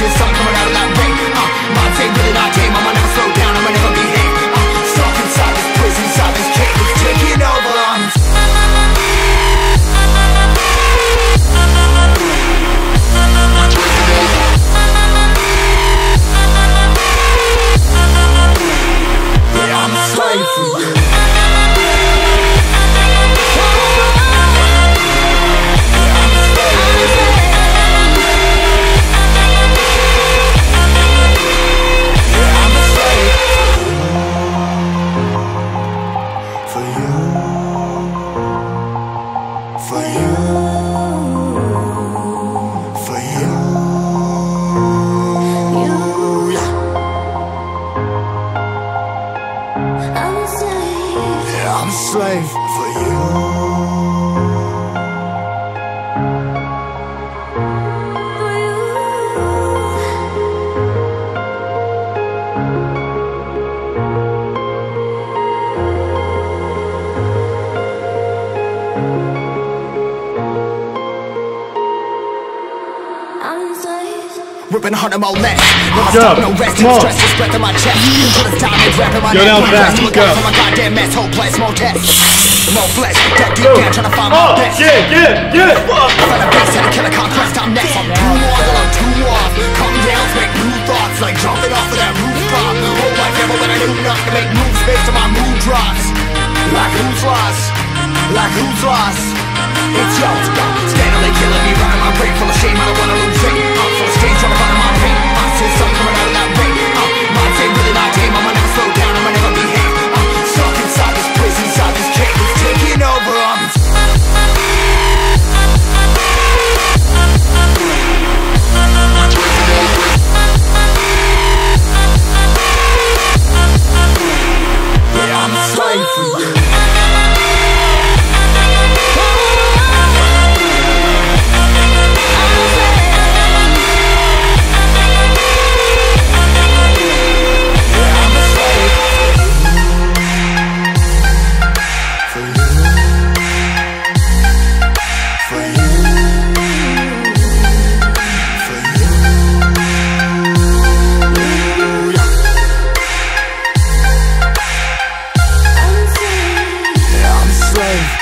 Pain. I For you. For you. Yeah, I'm a slave for you. ripping hard on my left. No, I stop, no rest, and stress is breath in my chest. Put a diamond wrap in my Go down fast, go. my goddamn mess, whole place, more tests. No flesh, duck deep down, trying to find my best. Yeah, yeah, yeah. Fuck. Find a base and a killer conquest, I'm next. I'm too on, till I'm too off. Calm down, make new thoughts, like jumping off of that rooftop. Whole life, never when I knew enough to make moves based on my mood drops. Like who's lost? Like who's lost? It's yo, standing like killer. life. live.